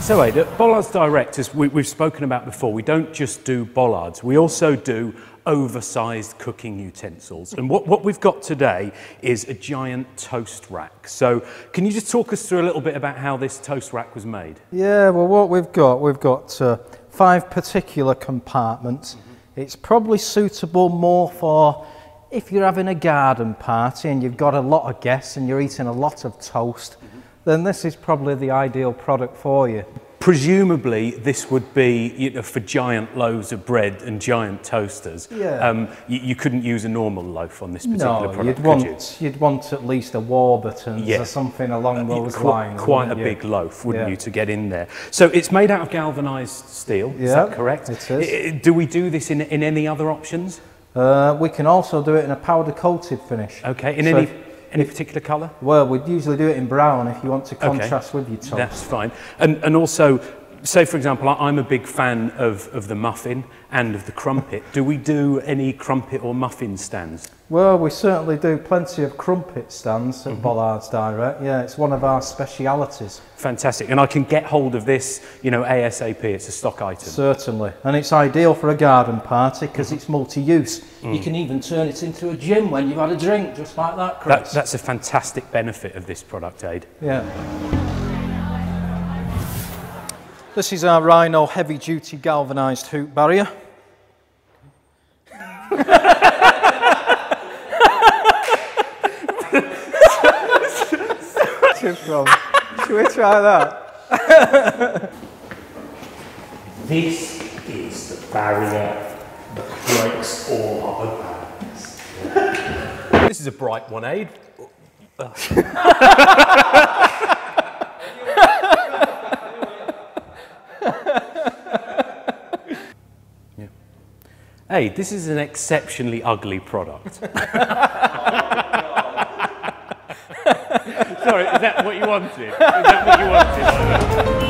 So, Ade, at Bollards Direct, as we, we've spoken about before, we don't just do bollards, we also do oversized cooking utensils. And what, what we've got today is a giant toast rack. So, can you just talk us through a little bit about how this toast rack was made? Yeah, well, what we've got, we've got uh, five particular compartments. Mm -hmm. It's probably suitable more for if you're having a garden party and you've got a lot of guests and you're eating a lot of toast. Mm then this is probably the ideal product for you. Presumably, this would be you know, for giant loaves of bread and giant toasters. Yeah. Um, you, you, couldn't use a normal loaf on this particular no, product, you'd want, you? would want at least a Warburton yeah. or something along uh, those qu lines. Quite a you? big loaf, wouldn't yeah. you, to get in there? So it's made out of galvanised steel, yeah, is that correct? it is. Do we do this in, in any other options? Uh, we can also do it in a powder coated finish. Okay, in so any any particular colour? Well, we'd usually do it in brown if you want to contrast okay. with your toast. That's fine. And, and also, say for example, I'm a big fan of, of the muffin and of the crumpet. Do we do any crumpet or muffin stands? Well, we certainly do plenty of crumpet stands at mm -hmm. Bollards Direct. Yeah, it's one of our specialities. Fantastic. And I can get hold of this, you know, ASAP. It's a stock item. Certainly. And it's ideal for a garden party because mm -hmm. it's multi-use. Mm. You can even turn it into a gym when you've had a drink, just like that, Chris. That, that's a fantastic benefit of this product, Ade. Yeah. This is our Rhino heavy duty galvanised hoop barrier. from. Should we try that? this is the barrier that breaks all other barriers. this is a bright one, Ade. Hey, this is an exceptionally ugly product. Sorry, is that what you wanted? Is that what you wanted?